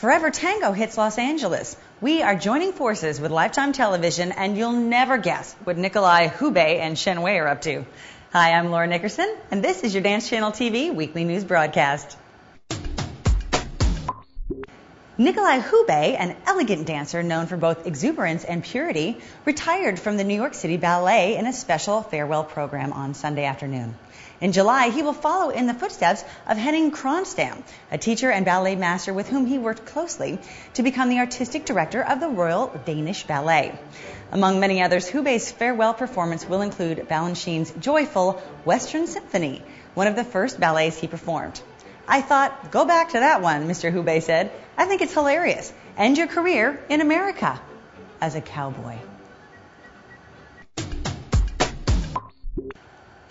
Forever Tango hits Los Angeles. We are joining forces with Lifetime Television, and you'll never guess what Nikolaj Hübbe and Shen Wei are up to. Hi, I'm Laura Nickerson, and this is your Dance Channel TV weekly news broadcast. Nikolaj Hübbe, an elegant dancer known for both exuberance and purity, retired from the New York City Ballet in a special farewell program on Sunday afternoon. In July, he will follow in the footsteps of Henning Kronstam, a teacher and ballet master with whom he worked closely to become the artistic director of the Royal Danish Ballet. Among many others, Hübbe's farewell performance will include Balanchine's joyful Western Symphony, one of the first ballets he performed. I thought, go back to that one, Mr. Hübbe said. I think it's hilarious. End your career in America as a cowboy.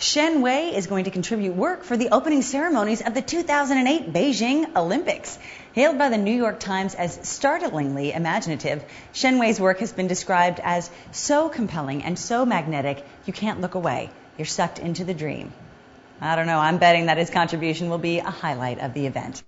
Shen Wei is going to contribute work for the opening ceremonies of the 2008 Beijing Olympics. Hailed by the New York Times as startlingly imaginative, Shen Wei's work has been described as so compelling and so magnetic you can't look away. You're sucked into the dream. I don't know. I'm betting that his contribution will be a highlight of the event.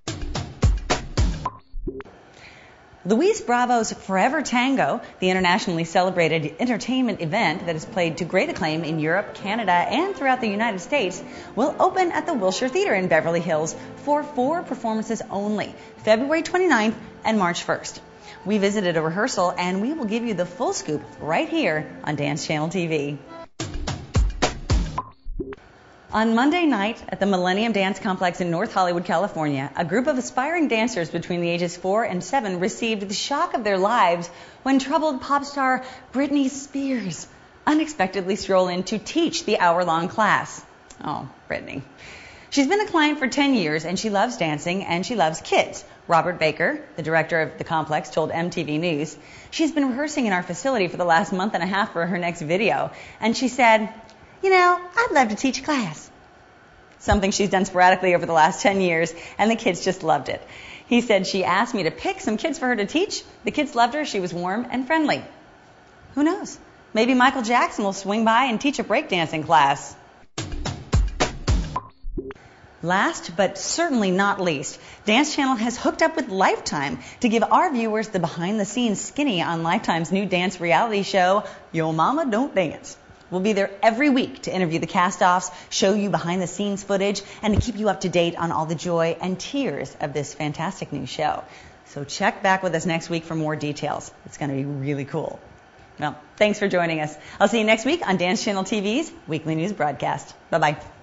Luis Bravo's Forever Tango, the internationally celebrated entertainment event that is played to great acclaim in Europe, Canada, and throughout the United States, will open at the Wilshire Theater in Beverly Hills for four performances only, February 29th and March 1st. We visited a rehearsal and we will give you the full scoop right here on Dance Channel TV. On Monday night at the Millennium Dance Complex in North Hollywood, California, a group of aspiring dancers between the ages 4 and 7 received the shock of their lives when troubled pop star Britney Spears unexpectedly strolled in to teach the hour long class. Oh, Britney. She's been a client for 10 years and she loves dancing and she loves kids. Robert Baker, the director of the complex, told MTV News. She's been rehearsing in our facility for the last month and a half for her next video. And she said, you know, I'd love to teach a class. Something she's done sporadically over the last 10 years, and the kids just loved it. He said she asked me to pick some kids for her to teach. The kids loved her. She was warm and friendly. Who knows? Maybe Michael Jackson will swing by and teach a breakdancing class. Last but certainly not least, Dance Channel has hooked up with Lifetime to give our viewers the behind the scenes skinny on Lifetime's new dance reality show, Yo Mama Don't Dance. We'll be there every week to interview the cast-offs, show you behind the scenes footage, and to keep you up to date on all the joy and tears of this fantastic new show. So check back with us next week for more details. It's going to be really cool. Well, thanks for joining us. I'll see you next week on Dance Channel TV's weekly news broadcast. Bye bye.